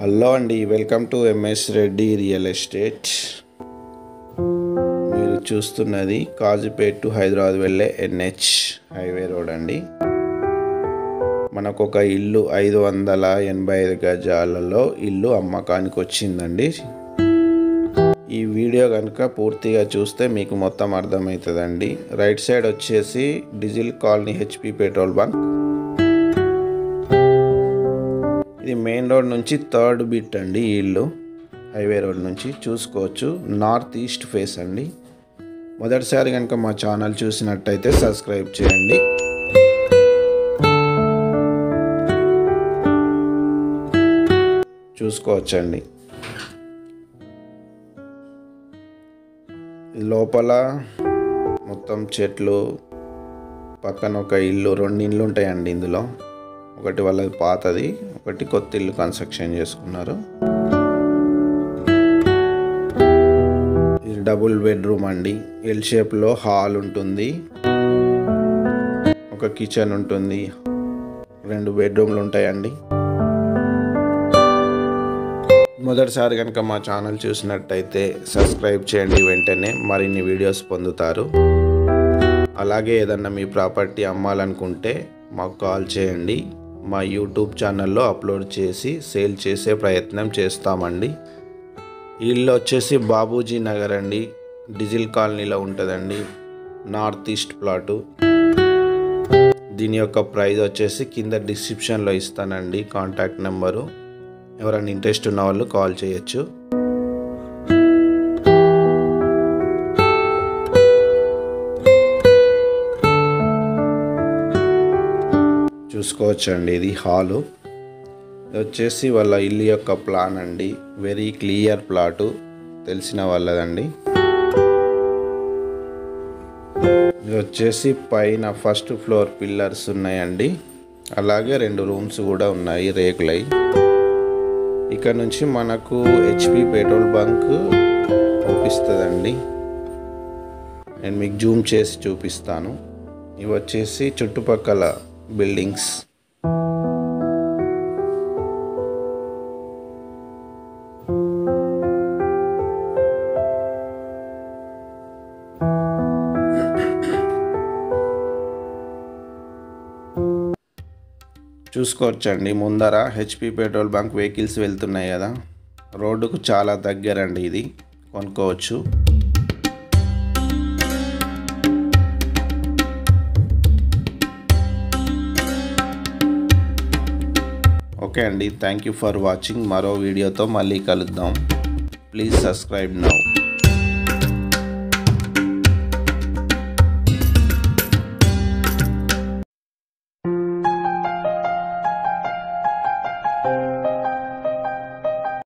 Hello అండి welcome to MS Reddy real estate మీరు చూస్తున్నది కాజీపేట్ టు హైదరాబాద్ వెళ్ళే ఎన్హెచ్ హైవే రోడ్ అండి. మనకు ఒక ఇల్లు ఐదు వందల ఎనభై ఐదు గజాలలో ఇల్లు అమ్మకానికి వచ్చిందండి ఈ వీడియో కనుక పూర్తిగా చూస్తే మీకు మొత్తం అర్థమవుతుందండి. రైట్ సైడ్ వచ్చేసి diesel colony HP petrol bunk. ఇది మెయిన్ రోడ్ నుంచి థర్డ్ బిట్ అండి ఈ ఇల్లు. హైవే రోడ్ నుంచి చూసుకోవచ్చు. నార్త్ ఈస్ట్ ఫేస్ అండి. మొదటిసారి కనుక మా ఛానల్ చూసినట్టయితే సబ్స్క్రైబ్ చేయండి. చూసుకోవచ్చండి. లోపల మొత్తం చెట్లు పక్కన ఒక ఇల్లు రెండు ఇల్లు ఉంటాయండి ఇందులో. ఒకటి వాళ్ళది పాతది ఒకటి కొత్త ఇల్లు కన్స్ట్రక్షన్ చేసుకున్నారు. డబుల్ బెడ్రూమ్ అండి. ఎల్ షేప్లో హాల్ ఉంటుంది. ఒక కిచెన్ ఉంటుంది. రెండు బెడ్రూమ్లు ఉంటాయండి. మొదటిసారి కనుక మా ఛానల్ చూసినట్టయితే సబ్స్క్రైబ్ చేయండి వెంటనే మరిన్ని వీడియోస్ పొందుతారు. అలాగే ఏదన్నా మీ ప్రాపర్టీ అమ్మాలనుకుంటే మాకు కాల్ చేయండి. మా యూట్యూబ్ ఛానల్లో అప్లోడ్ చేసి సేల్ చేసే ప్రయత్నం చేస్తామండి. ఇల్లు వచ్చేసి బాబూజీ నగర్ అండి. డిజిల్ కాలనీలో ఉంటుందండి. North east plot. దీని యొక్క ప్రైస్ వచ్చేసి కింద డిస్క్రిప్షన్లో ఇస్తానండి కాంటాక్ట్ నెంబరు. ఎవరైనా ఇంట్రెస్ట్ ఉన్న వాళ్ళు కాల్ చేయొచ్చు. చూసుకోవచ్చండి ఇది హాలు. వచ్చేసి వాళ్ళ ఇల్లు యొక్క ప్లాన్ అండి. వెరీ క్లియర్ ప్లాటు తెలిసిన వాళ్ళదండి. ఇది వచ్చేసి పైన ఫస్ట్ ఫ్లోర్ పిల్లర్స్ ఉన్నాయండి. అలాగే రెండు రూమ్స్ కూడా ఉన్నాయి రేకులై. ఇక్కడ నుంచి మనకు హెచ్పి పెట్రోల్ బంక్ చూపిస్తుందండి. నేను మీకు జూమ్ చేసి చూపిస్తాను. ఇవి వచ్చేసి చుట్టుపక్కల బిల్డింగ్స్ చూసుకోవచ్చండి. ముందర హెచ్పి పెట్రోల్ బంక్ వెహికల్స్ వెళ్తున్నాయి కదా. రోడ్డుకు చాలా దగ్గరండి ఇది. కొనుక్కోవచ్చు. ఓకే అండి. Thank you for watching. మరో వీడియోతో మళ్ళీ కలుద్దాం. Please subscribe now.